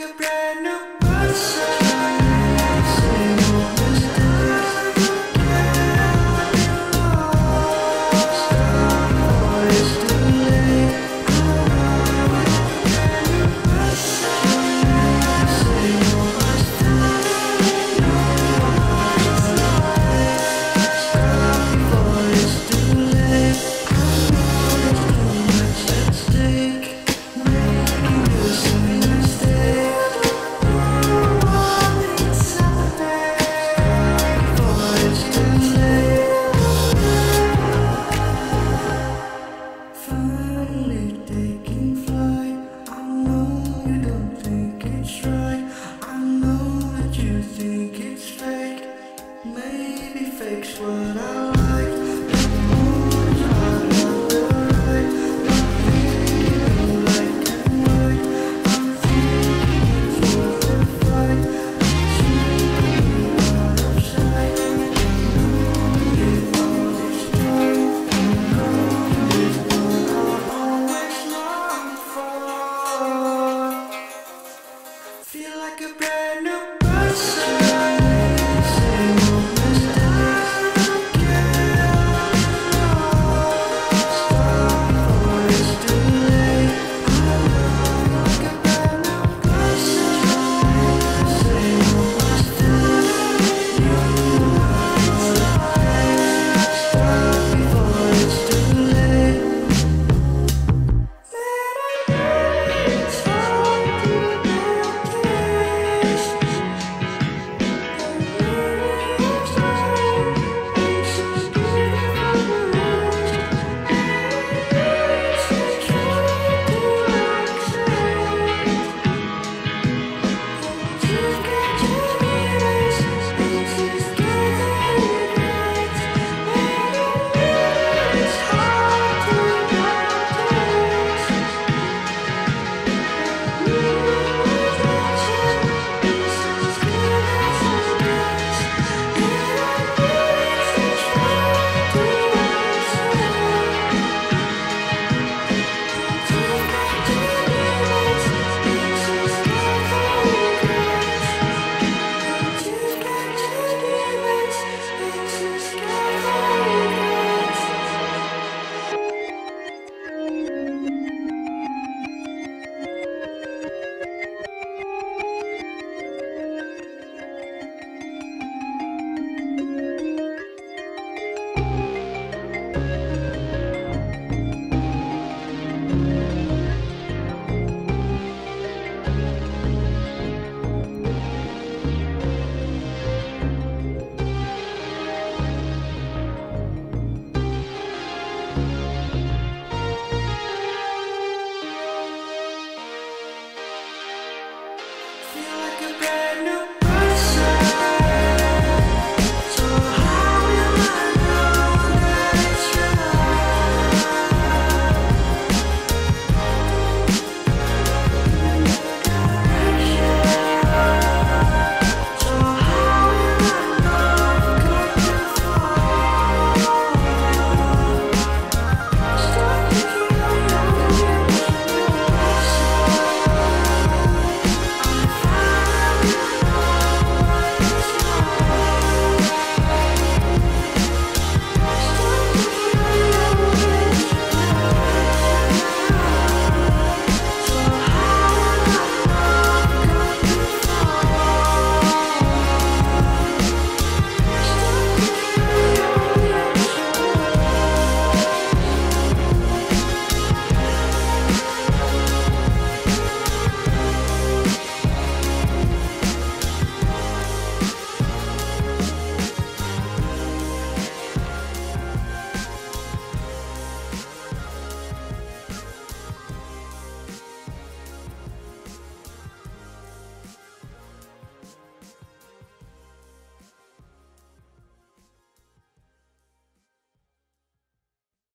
like a brand new feel like a brand new